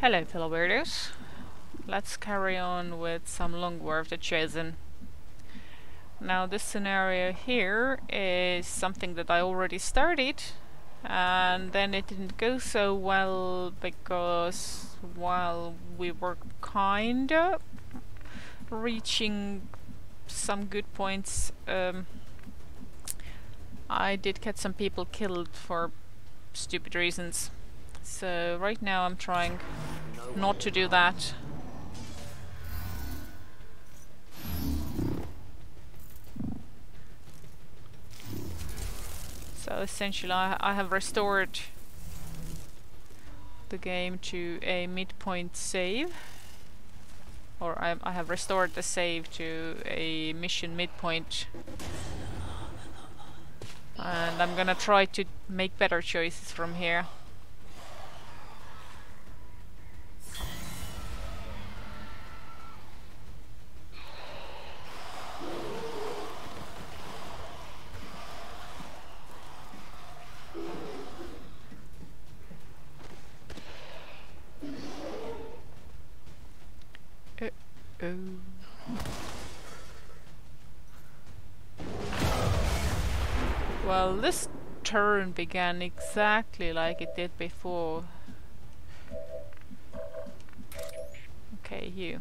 Hello, fellow weirdos. Let's carry on with some Long War of the Chosen. Now this scenario here is something that I already started and then it didn't go so well because while we were kinda reaching some good points um, I did get some people killed for stupid reasons. So right now I'm trying not to do that. So essentially I, I have restored the game to a midpoint save or I, I have restored the save to a mission midpoint and I'm gonna try to make better choices from here. Oh. Well, this turn began exactly like it did before. Okay, you.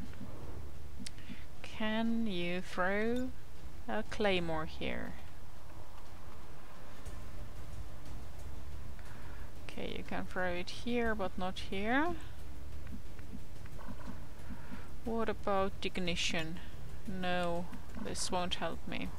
Can you throw a claymore here? Okay, you can throw it here, but not here. What about ignition? No, this won't help me.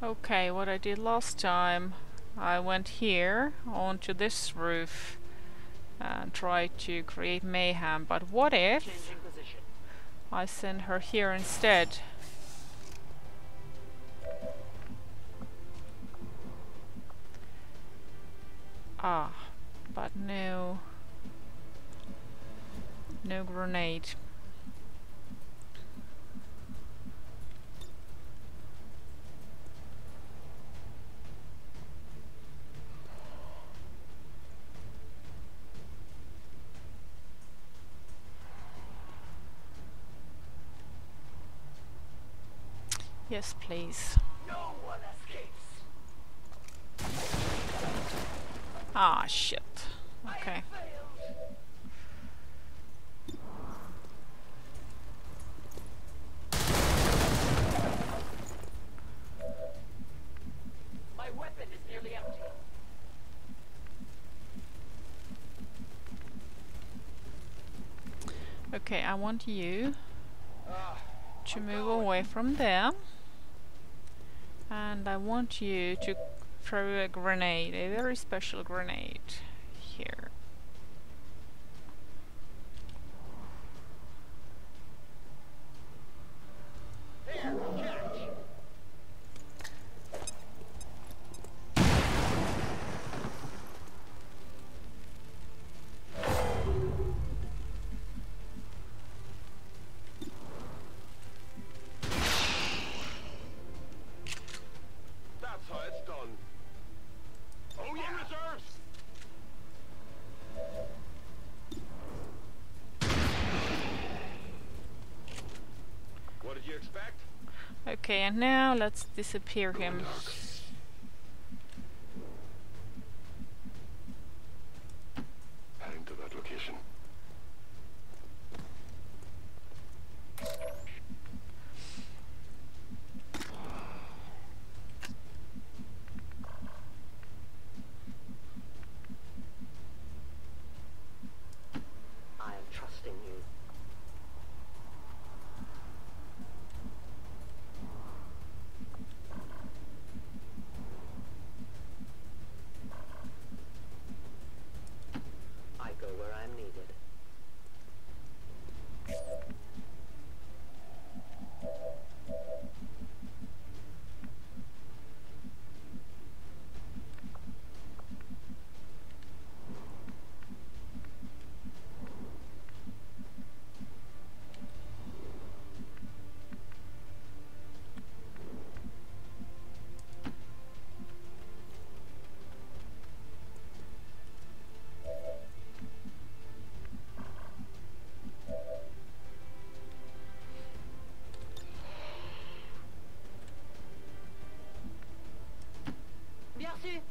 Okay, what I did last time, I went here onto this roof and tried to create mayhem, but what if I send her here instead? Yes, please. No ah, shit. Okay. My weapon is nearly empty. Okay, I want you to move away from there and I want you to throw a grenade, a very special grenade and now let's disappear him. reçu.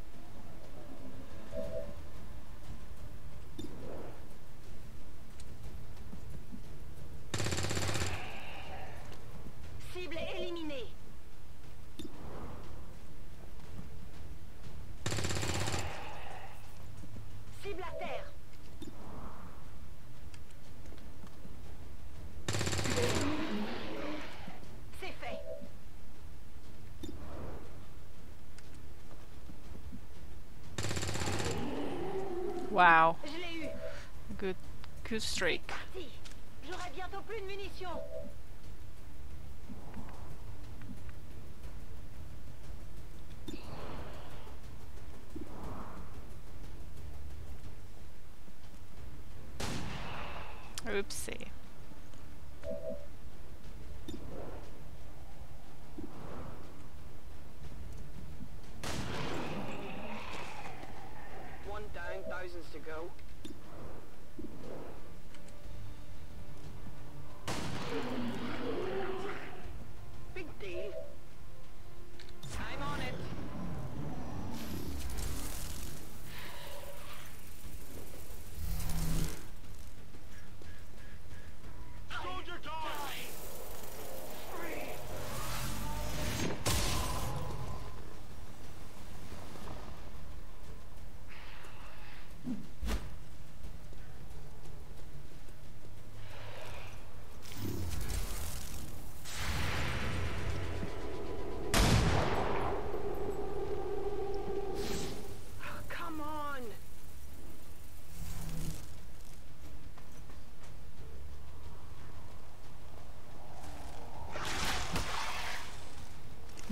Wow, Je l'ai eu. good, good streak. Thousands to go.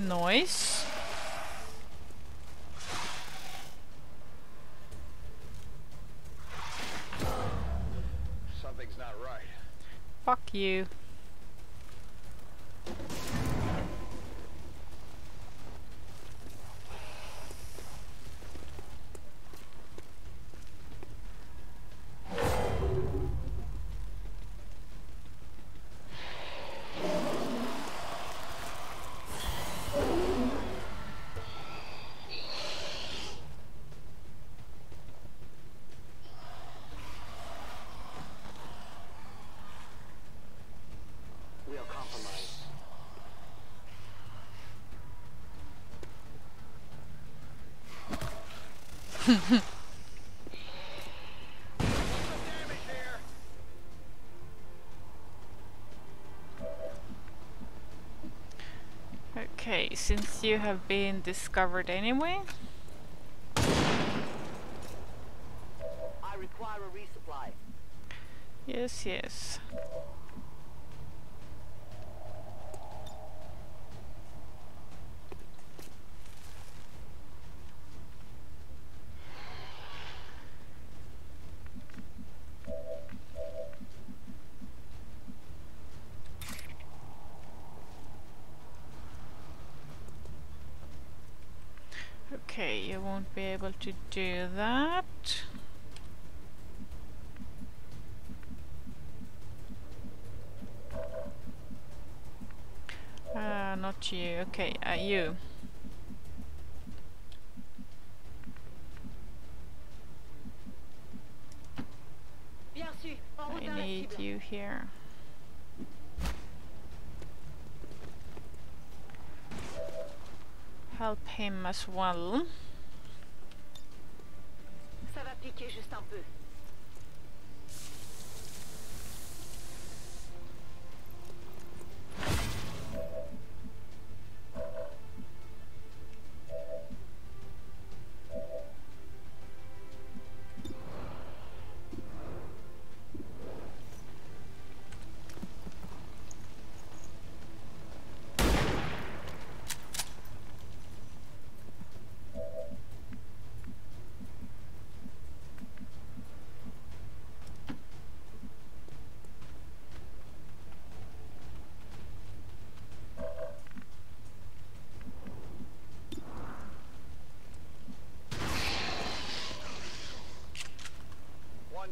Nice. Something's not right. Fuck you. Since you have been discovered anyway, I require a resupply. yes, yes. Okay, you won't be able to do that. Uh, not you. Okay, uh, you. Bien su. En route I need you here. Help him as well.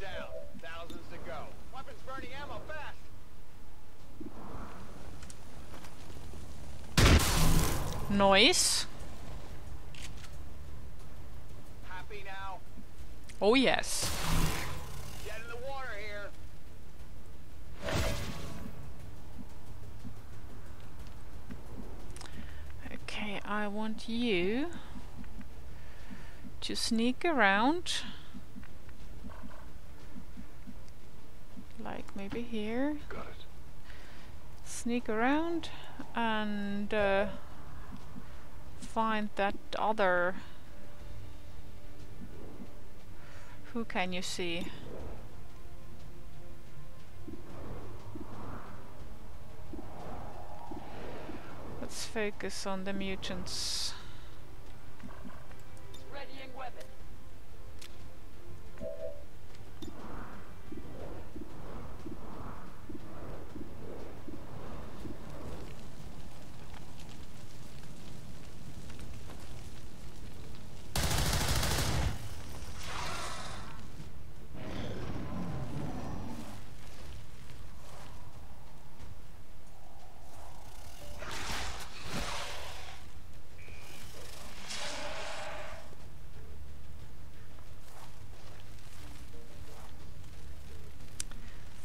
Down, thousands to go. Weapons burning ammo fast! Noise. Happy now? Oh yes. Get in the water here! Okay, I want you to sneak around. maybe here. Got it. Sneak around and uh, find that other... Who can you see? Let's focus on the mutants.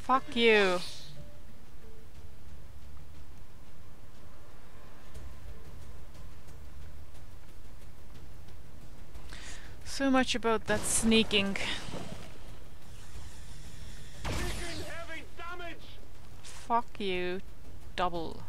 Fuck you. So much about that sneaking. Fuck you, double.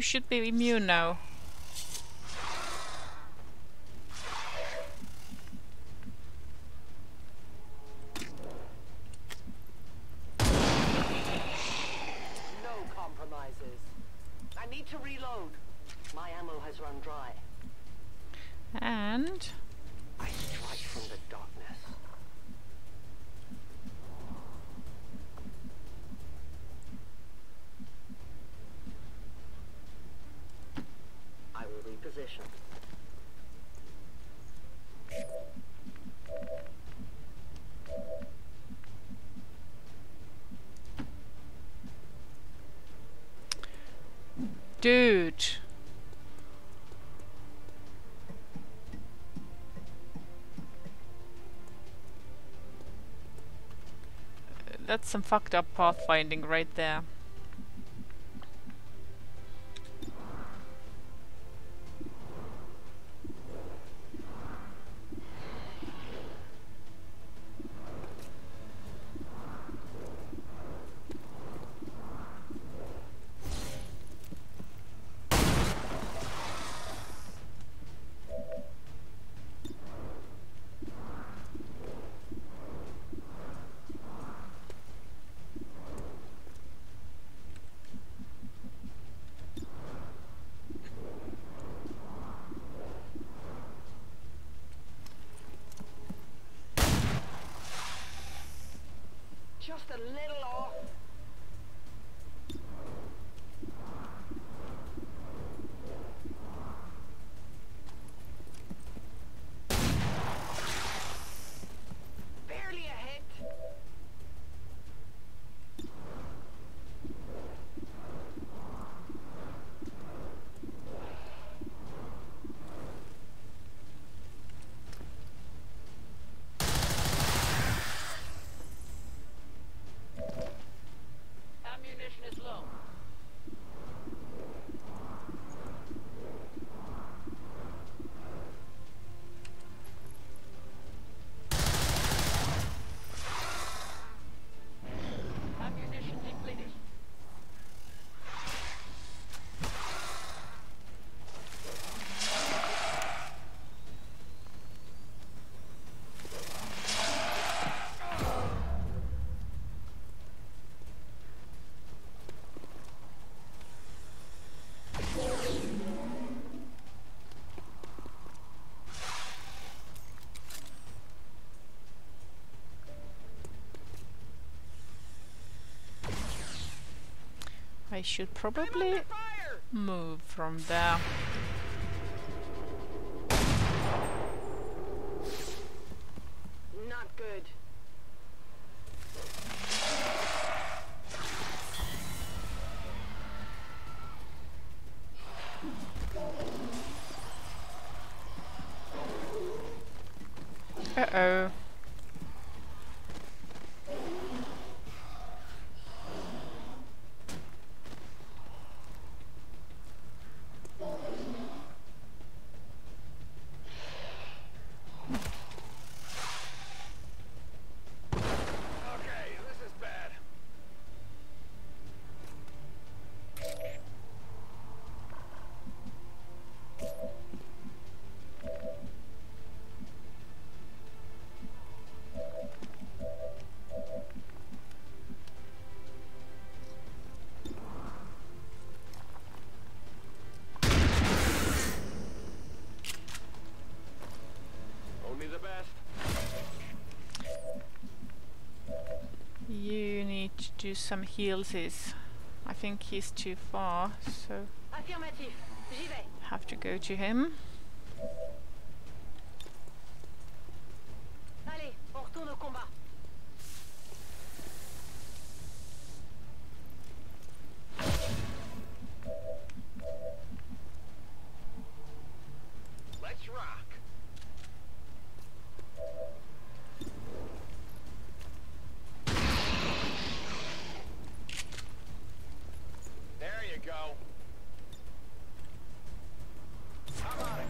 you should be immune now. Dude. That's some fucked up pathfinding right there. I should probably move from there. Do some healsies. I think he's too far, so. Have to go to him. Allez, on retourne au combat. Let's rock. There you go. I'm on it.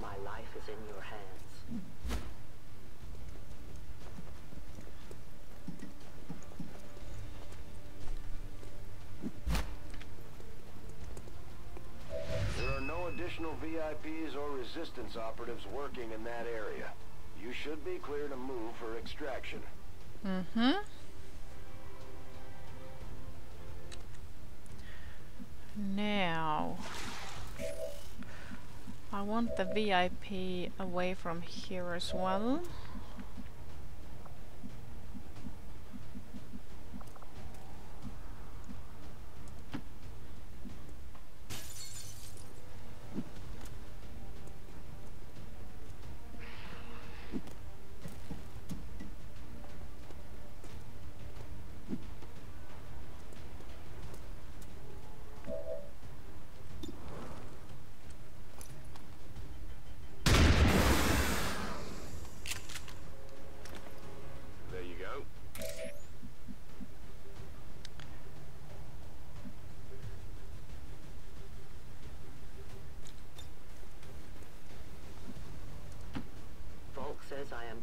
My life is in your hands. There are no additional VIPs or resistance operatives working in that area. You should be clear to move for extraction. Mm-hmm. Now, I want the VIP away from here as well.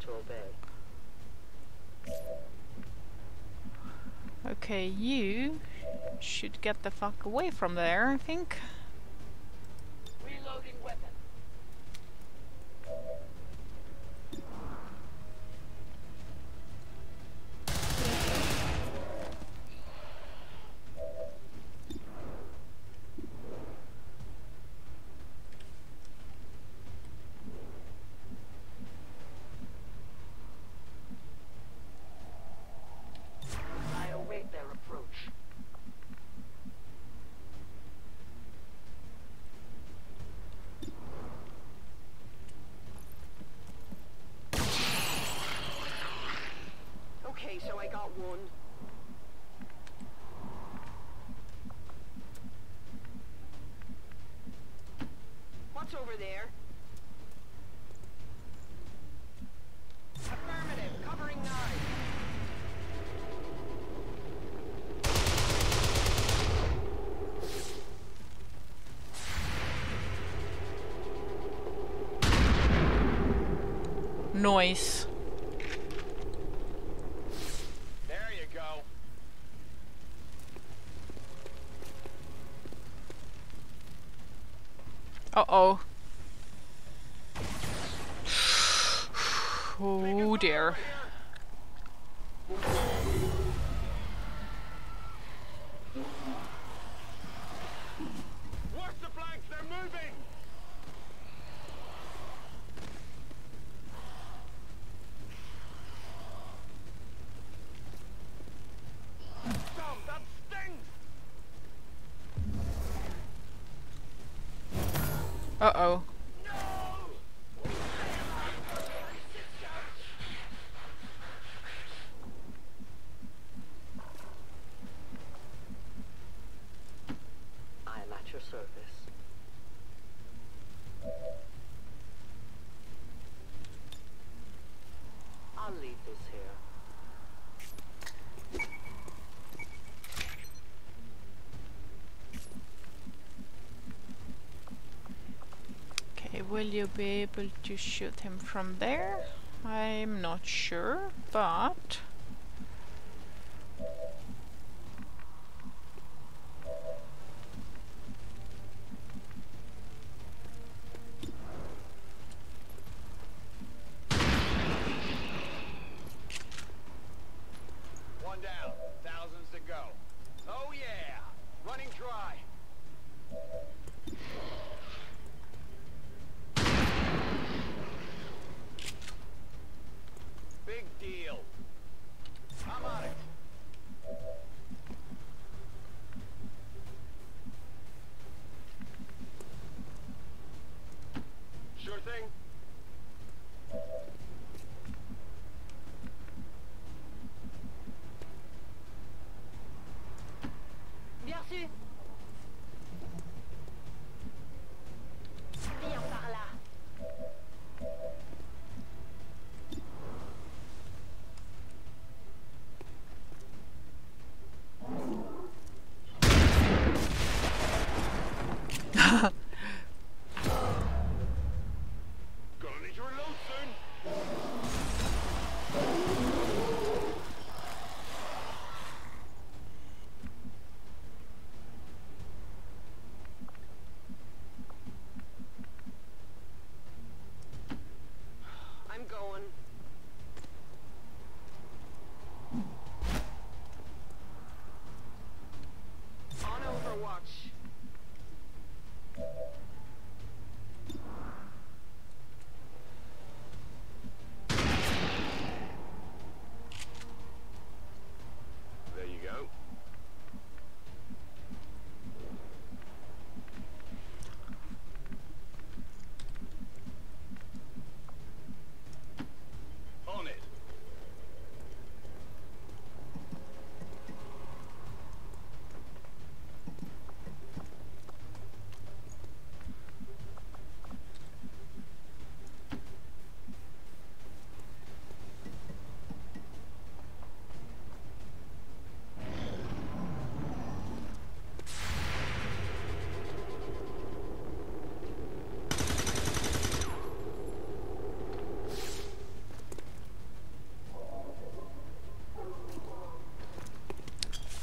To obey. Okay, you should get the fuck away from there, I think. Reloading weapon. I await their approach. Okay, so I got one. What's over there? Affirmative, covering nine. Noise. There you go. Uh-oh. Oh dear. They're moving! Tom, that stings! Uh-oh. I am at your service. I'll leave this here. Okay, will you be able to shoot him from there? I'm not sure, but...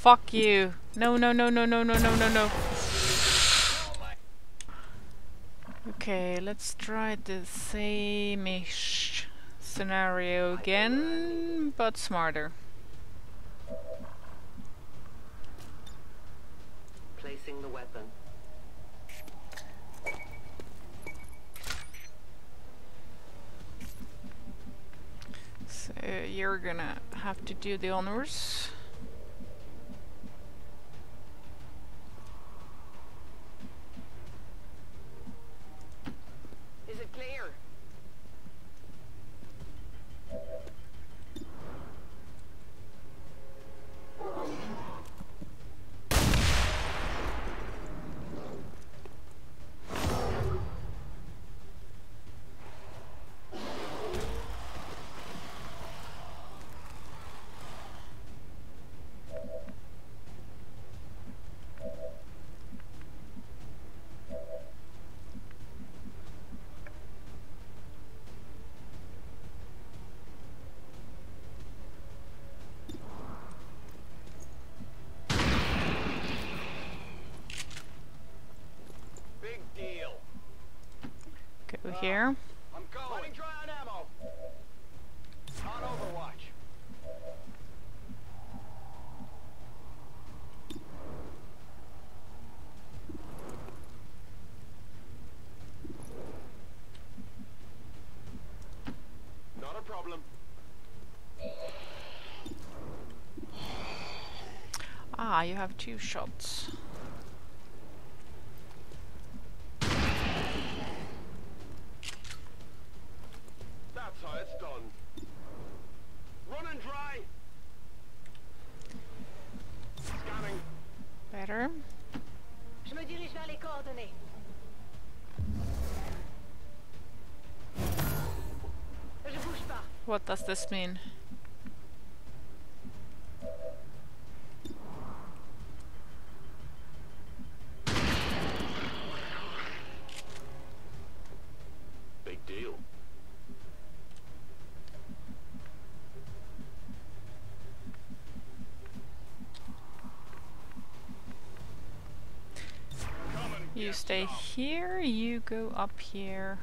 Fuck you. No, no, no, no, no, no, no, no, no. Okay, let's try the same-ish scenario again, but smarter. Placing the weapon. So you're gonna have to do the honors. Is it clear? Big deal. Go here. I'm going. Running dry on ammo. On Overwatch. problem. Ah, you have two shots. That's how it's done. Run and dry. Scanning. Better. Je me dirige vers les coordonnées. Je bouge pas. What does this mean? Big deal. Come and You stay here, you go up here.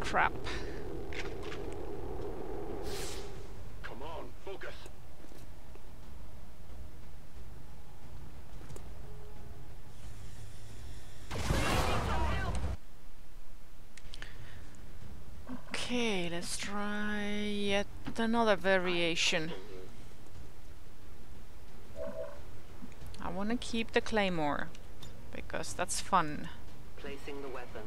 Crap. Come on, focus. Okay, let's try yet another variation. I want to keep the claymore because that's fun. Placing the weapon.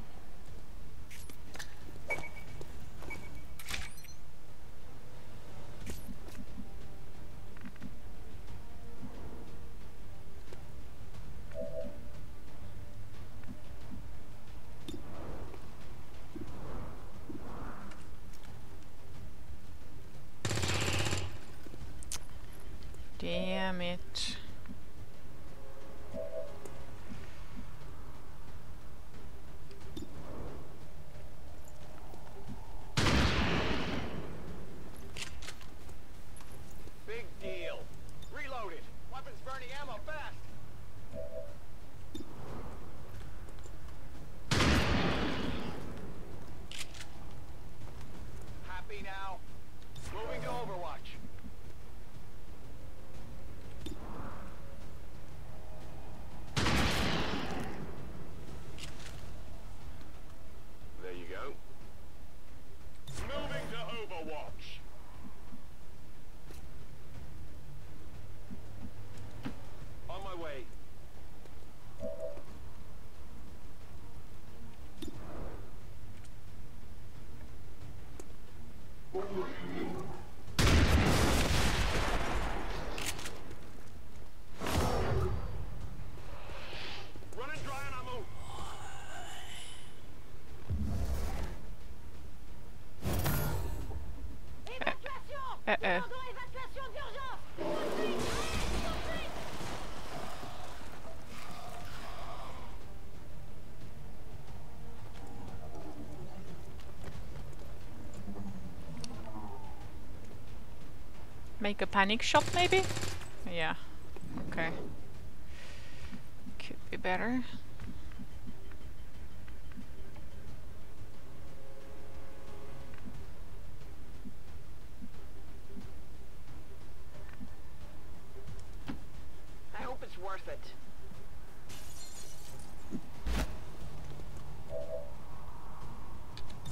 Make a panic shot, maybe? Yeah. Okay. Could be better. I hope it's worth it.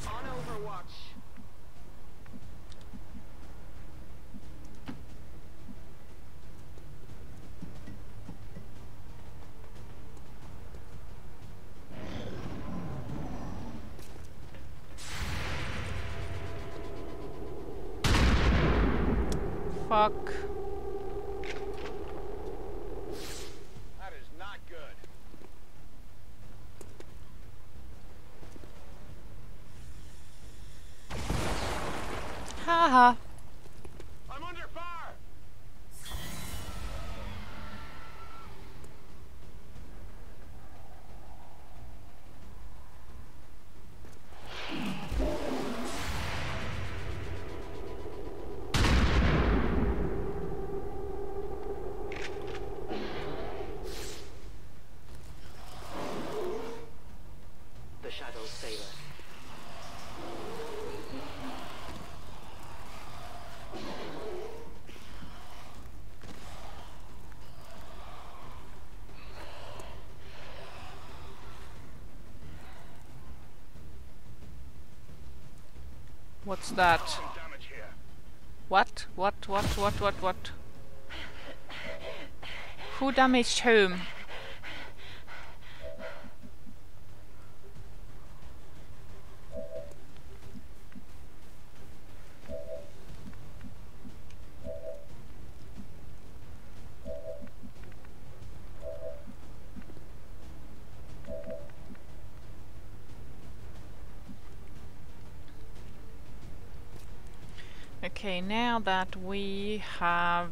On Overwatch. Fuck. That is not good. Haha. I'm under fire. What's that? What? What? What? What? What? What? Who damaged whom? We have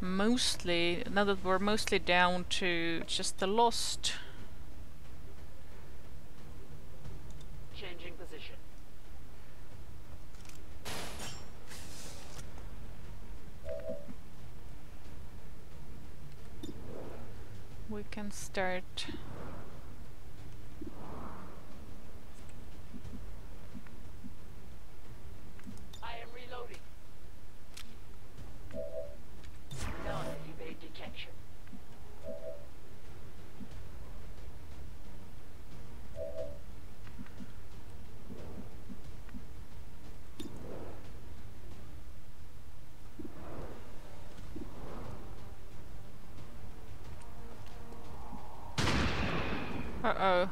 mostly, now that we're mostly down to just the lost, Changing position. we can start. I am reloading. None evade detection. Uh oh.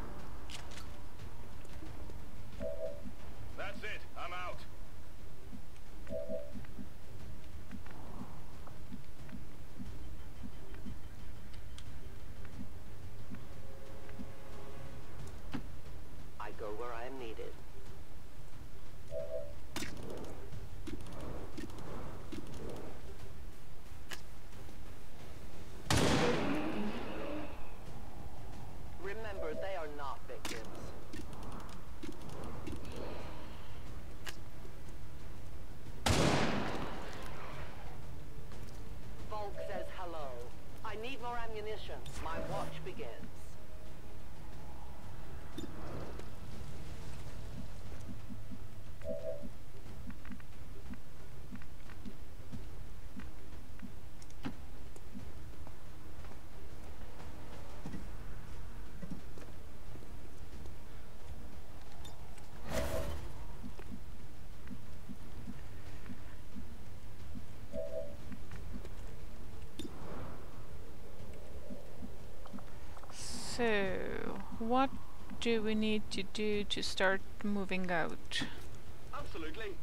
That's it. I'm out. I go where I am needed. Remember, they are not victims. Volk says hello. I need more ammunition. My watch begins. So, what do we need to do to start moving out? Absolutely.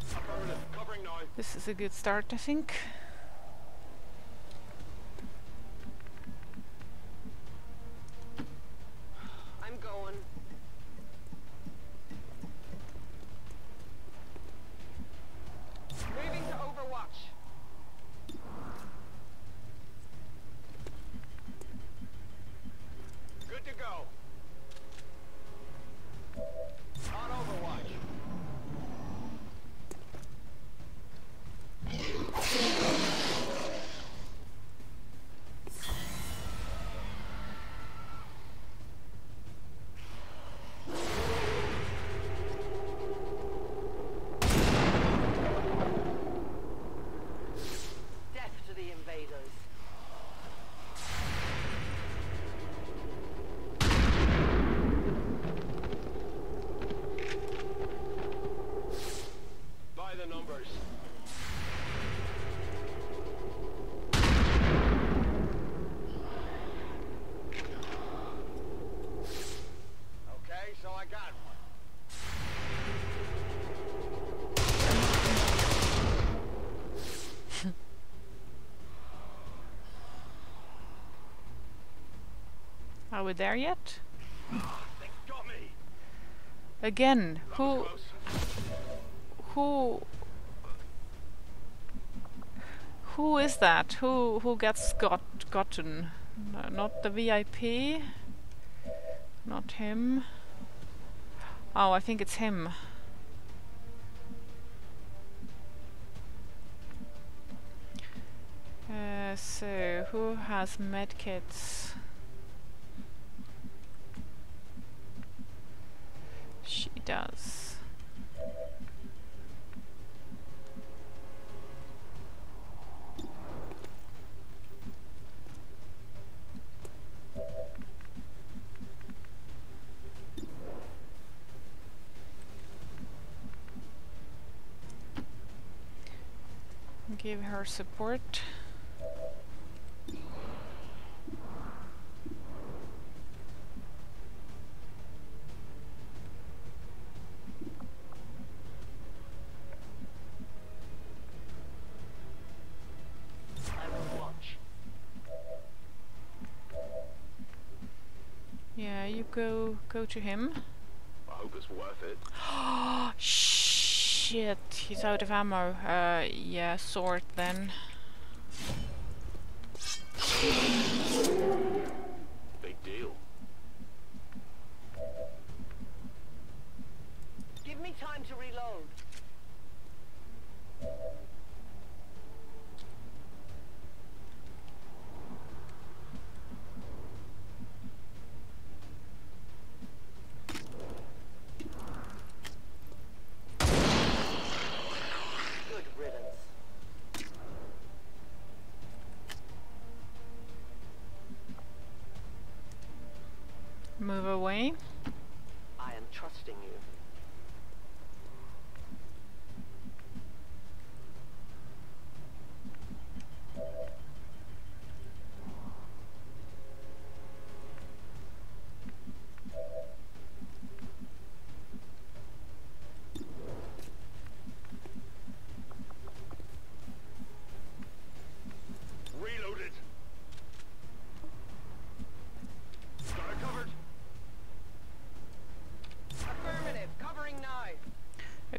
Affirmative. Covering now. This is a good start, I think. Are we there yet? Again, who who who is that? Who who gets got gotten? No, not the VIP. Not him. Oh, I think it's him. Uh, so who has medkits? does. Give her support. Go to him. I hope it's worth it. Shit, he's out of ammo. Uh, yeah, sword then. Big deal. Give me time to reload. Good riddance. Move away. I am trusting you. Reloaded. Got it covered. Affirmative. Covering now.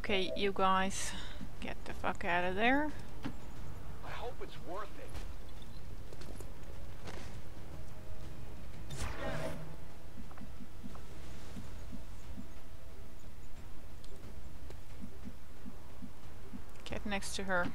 Okay, you guys, get the fuck out of there. I hope it's worth it. Get next to her.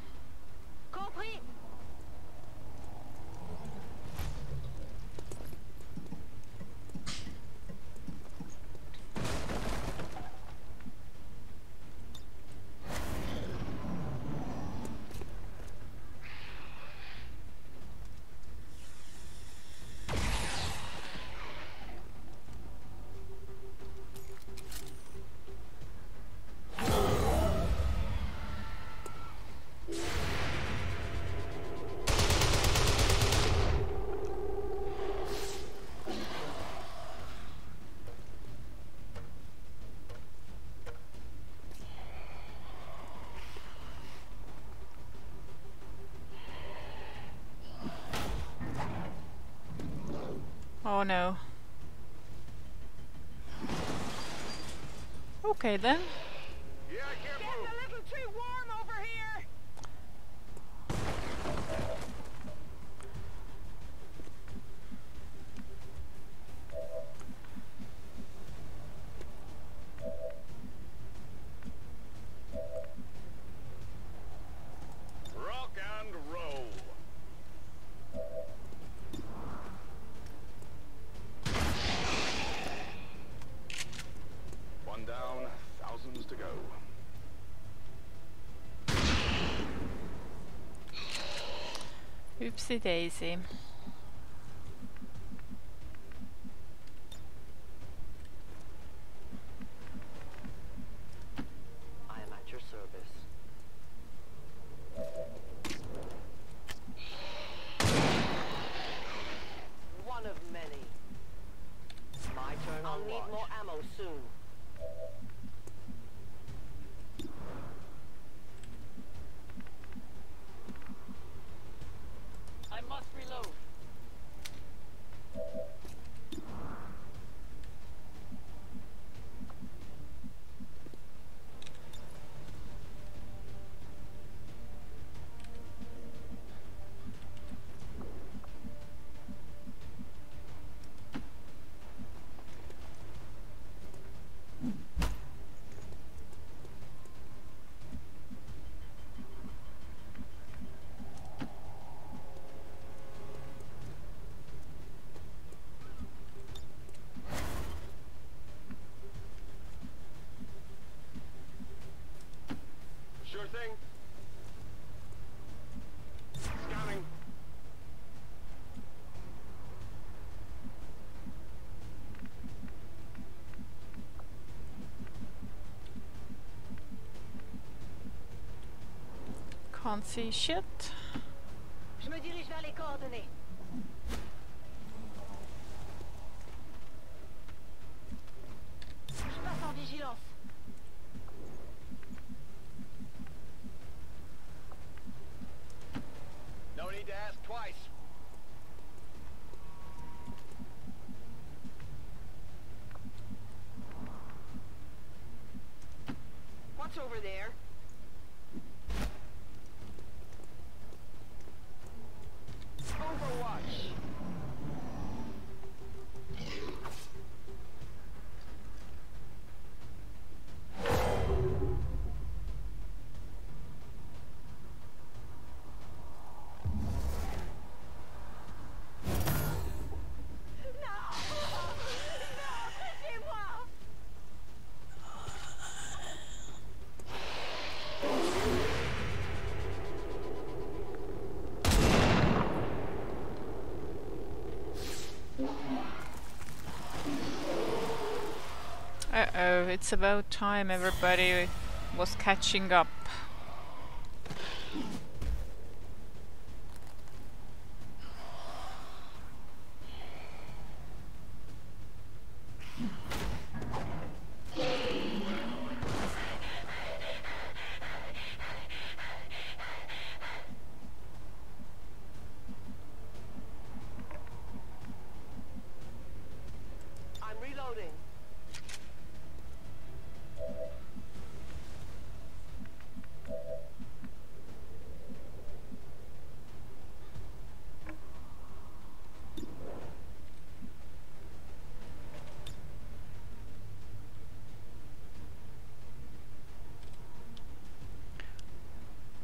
Oh no. Okay then. Yeah, I can't Getting move. a little too warm over here. Rock and roll. One down, thousands to go. Oopsie daisy. Can't see shit. Je me dirige vers les coordonnées. Je passe en vigilance. No need to ask twice. What's over there? It's about time everybody was catching up. I'm reloading.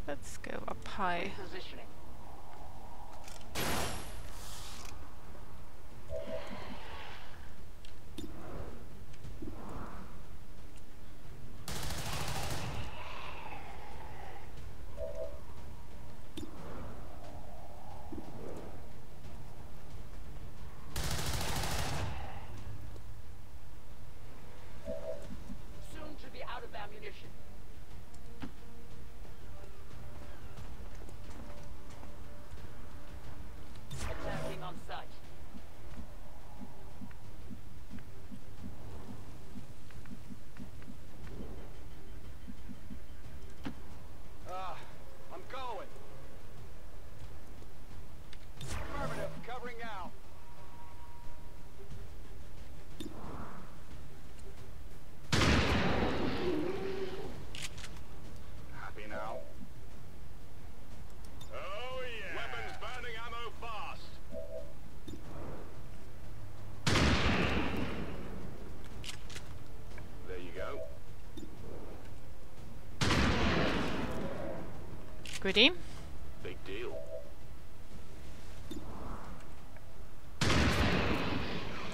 Let's high. Positioning. Soon to be out of ammunition. Attacking on sight. Ah, I'm going. Affirmative, covering now. Happy now? Oh yeah. Weapons burning ammo fast. There you go. Goody. Big deal.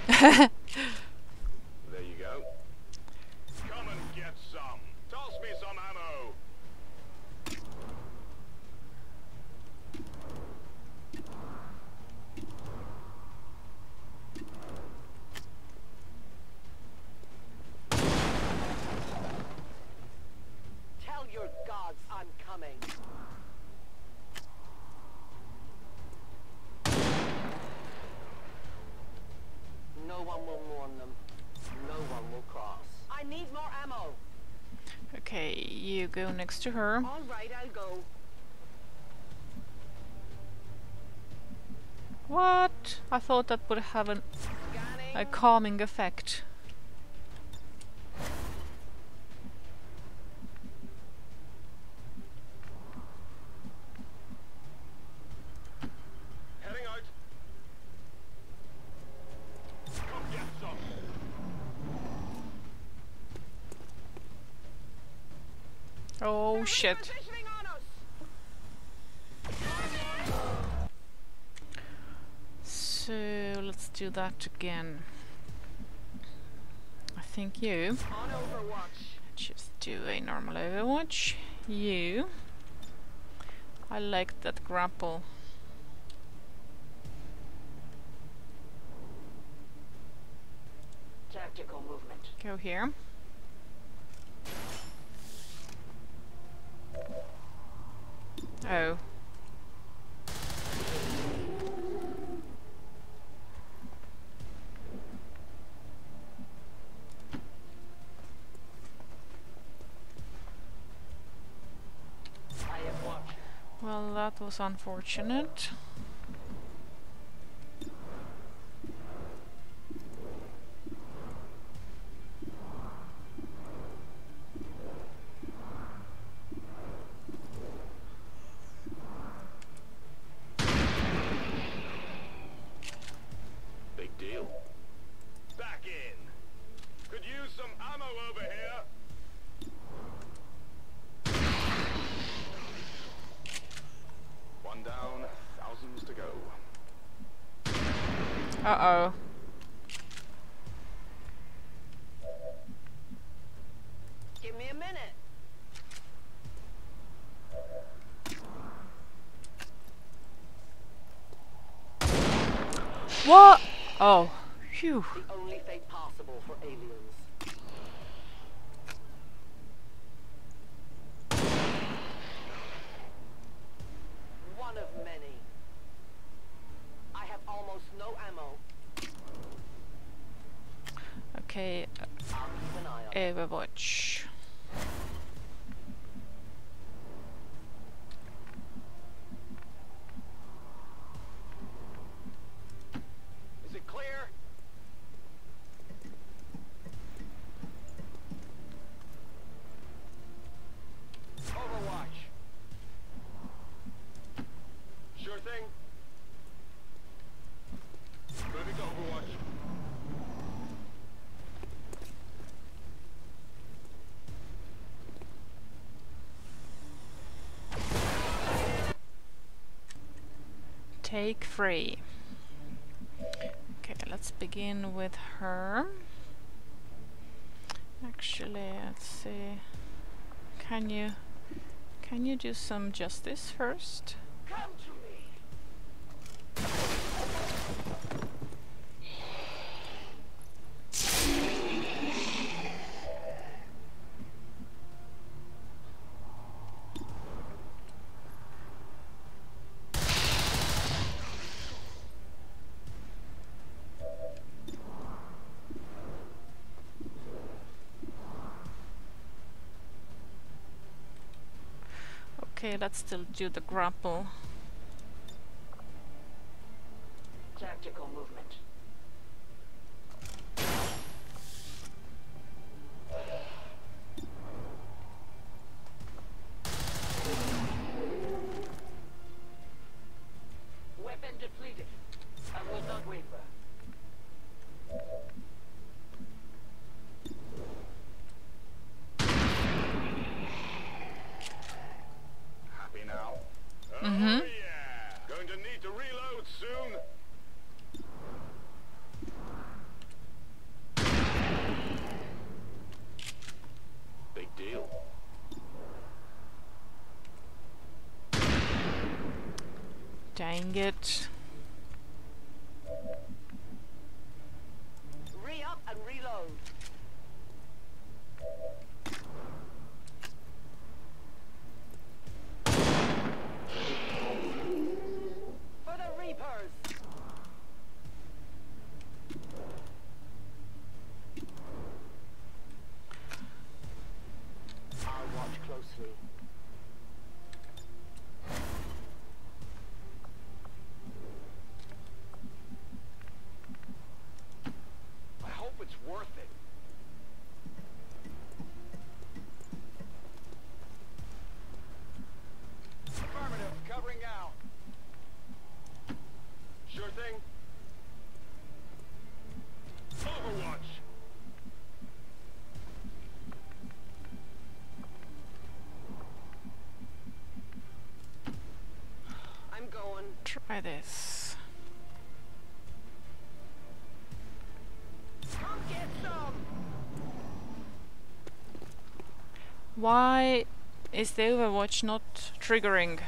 there you go. Come and get some. Toss me some ammo. Tell your gods I'm coming. No one will mourn them. No one will cross. I need more ammo. Okay, you go next to her. All right, I'll go. What? I thought that would have an, a calming effect. that again. I think you. Just do a normal overwatch. You. I like that grapple. Tactical movement. Go here. Oh. was unfortunate. Take free. Okay, let's begin with her. Actually, let's see. Can you can you do some justice first? Come Let's still do the grapple. buying it. try this. Why is the Overwatch not triggering?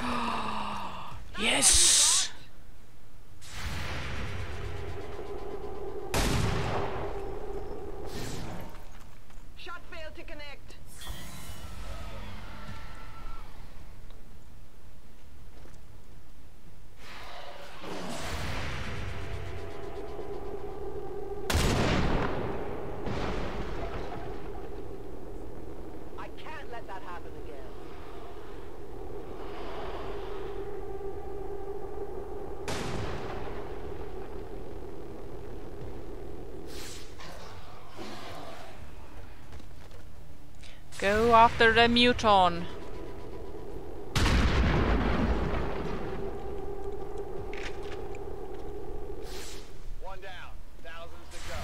yes! The muton. One down. Thousands to go.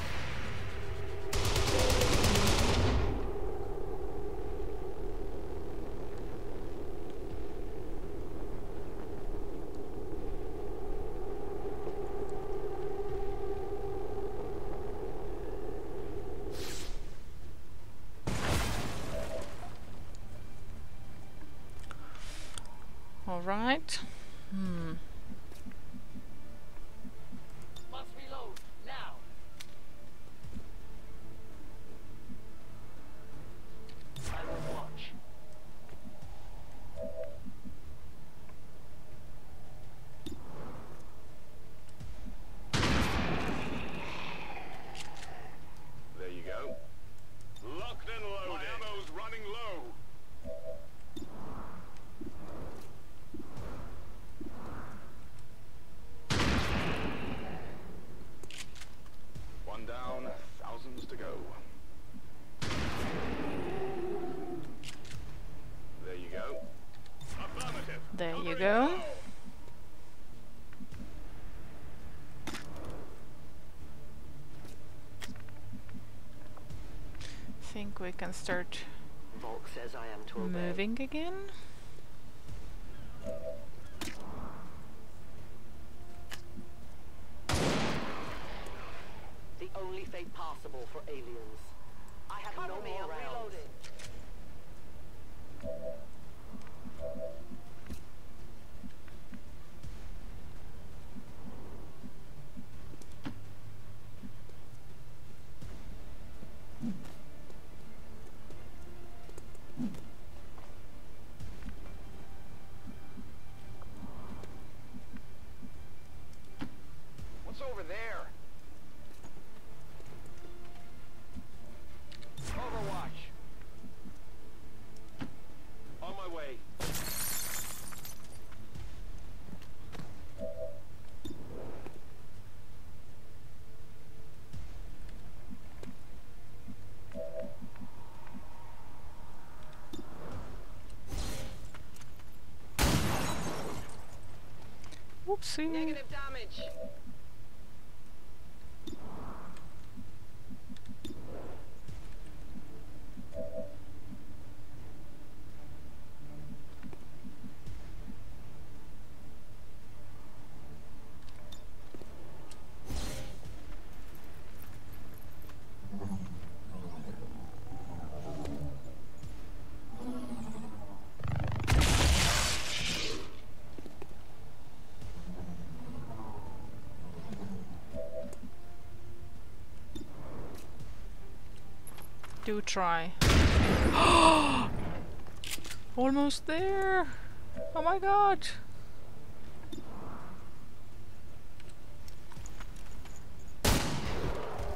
Alright. Hmm. Must reload now. I will watch. There you go. Locked and loaded. My ammo's running low. One down, thousands to go. There you go. Affirmative. There you Covering go. now. Think we can start says I am moving again. The only fate possible for aliens. I have no me, more I'm rounds. reloading. What's over there? Overwatch. On my way. Whoopsie. Negative damage. Do try. Almost there. Oh my god.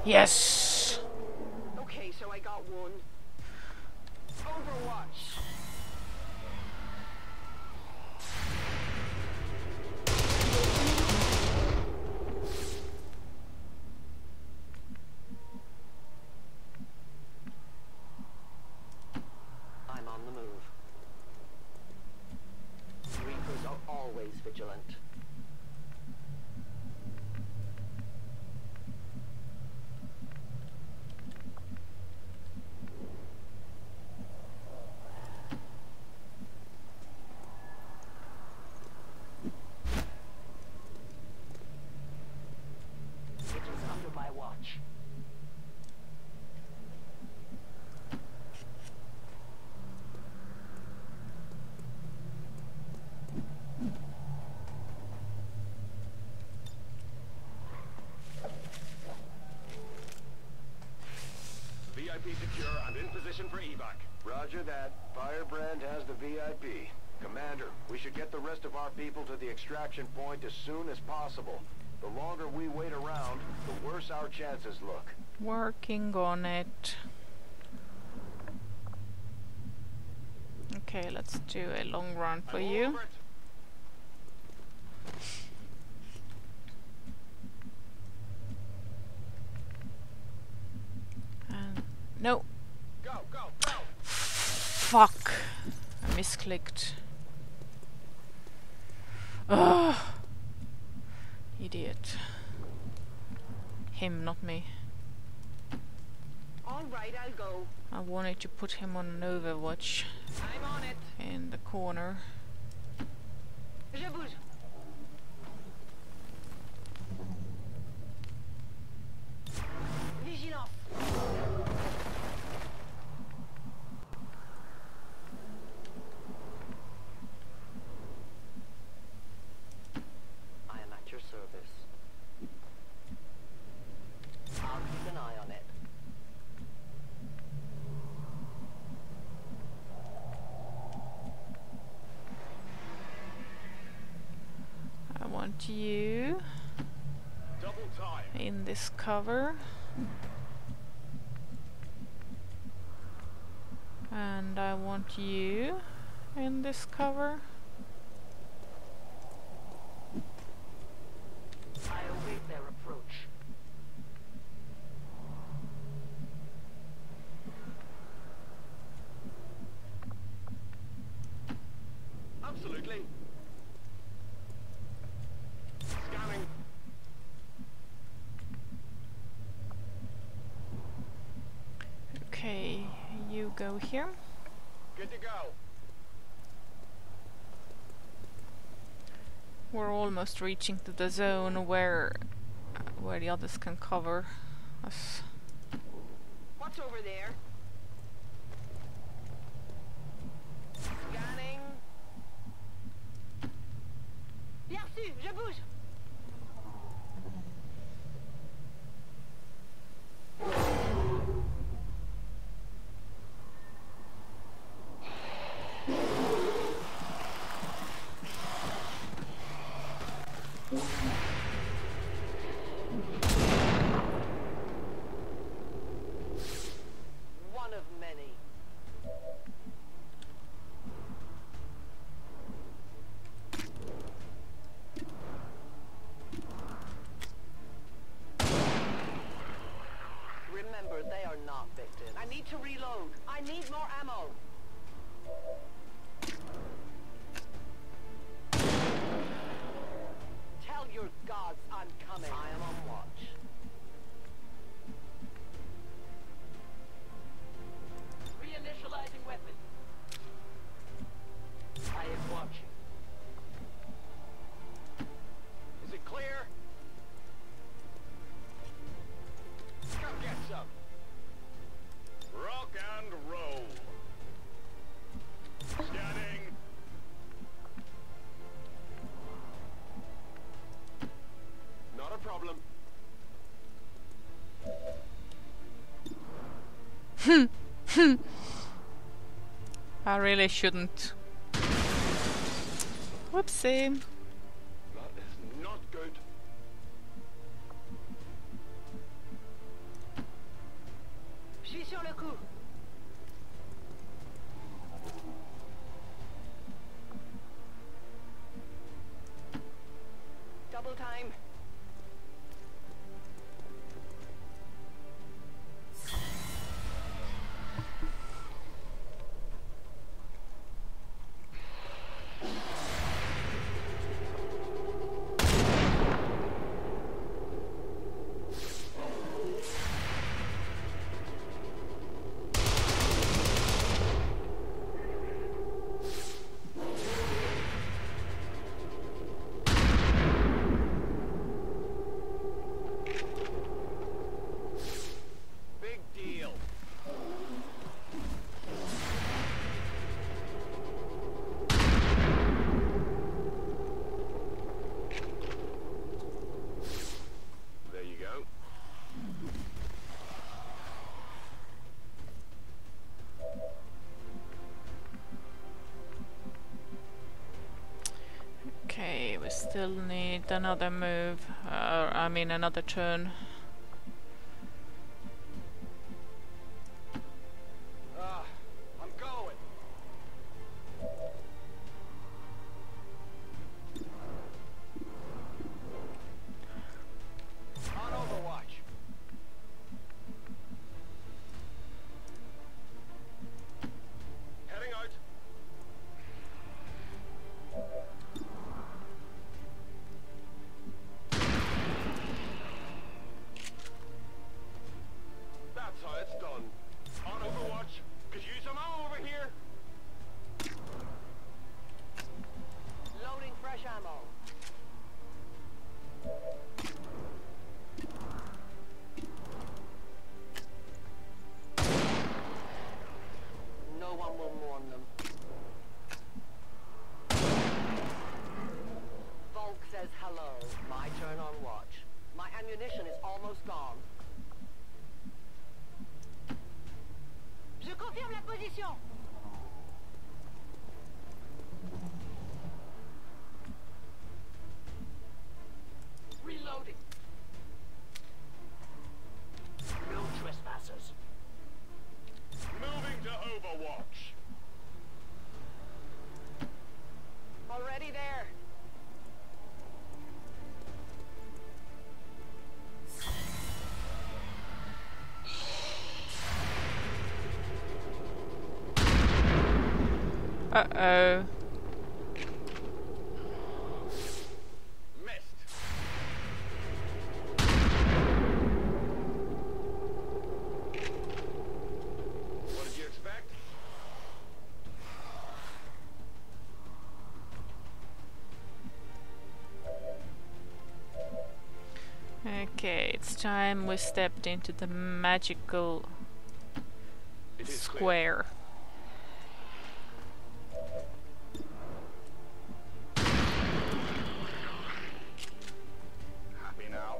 Yes. Okay, so I got one. Overwatch. I'm on the move. Reapers are always vigilant. It was under my watch. VIP secure and in position for evac. Roger that. Firebrand has the VIP. Commander, we should get the rest of our people to the extraction point as soon as possible. The longer we wait around, the worse our chances look. Working on it. Okay, let's do a long run for I'm you. over it. And no, Go, go, go! Misclicked. Ugh. Ah, idiot. Him, not me. All right, I'll go. I wanted to put him on an overwatch I'm on it. in the corner. Je bouge. Vigilance. I am at your service. I'll keep an eye on it. I want you Double time. in cover. And I want you in this cover. I await their approach. Absolutely. Scanning. Okay, you go here. Good to go. We're almost reaching to the zone where uh, where the others can cover us. What's over there? Scanning. Reçu, je bouge. any. Really shouldn't. Whoopsie. Still need another move. Uh, I mean another turn. Okay, it's time we stepped into the magical It is clear. square. Happy now?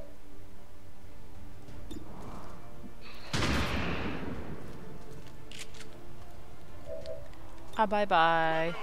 Ah, bye bye.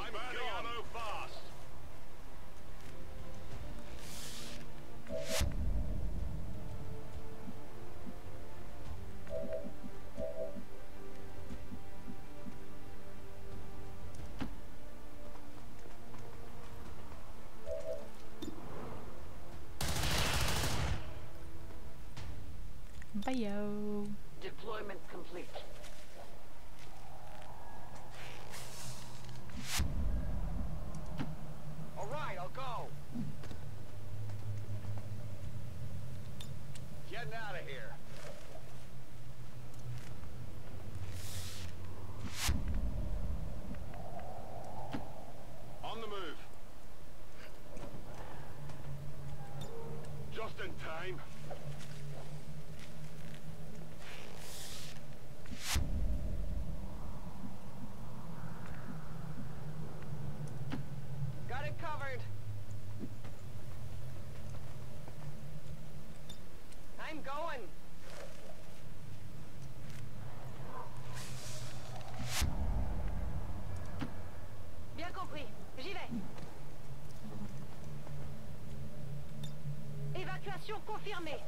Évacuation confirmée.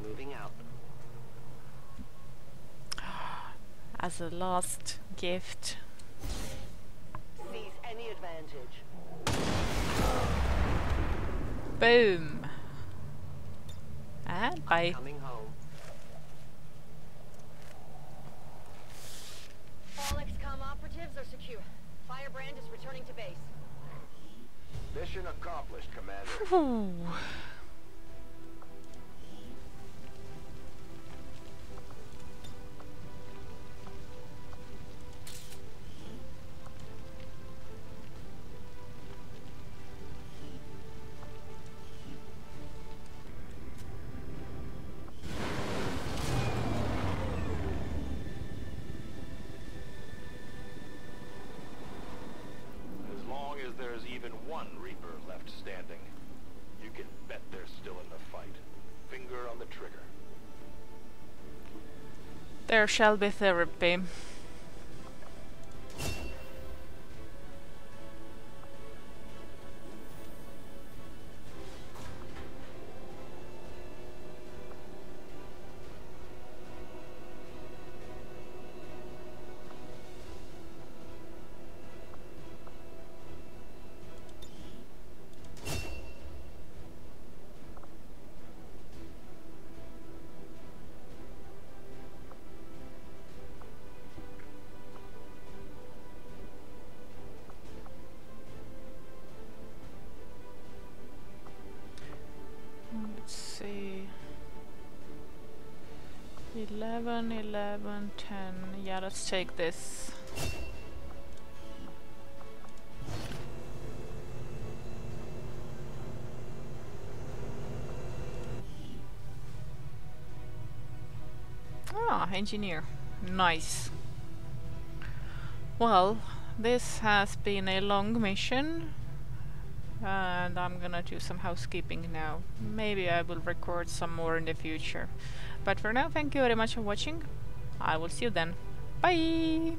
Moving out. As a last gift. Seize any advantage. Boom. And bye. Coming home. All XCOM operatives are secure. Firebrand is returning to base. Mission accomplished, Commander. There shall be therapy. 11, 11, 10. Yeah, let's take this. Ah, engineer. Nice. Well, this has been a long mission. And I'm gonna do some housekeeping now. Mm. Maybe I will record some more in the future. But for now, thank you very much for watching. I will see you then. Bye!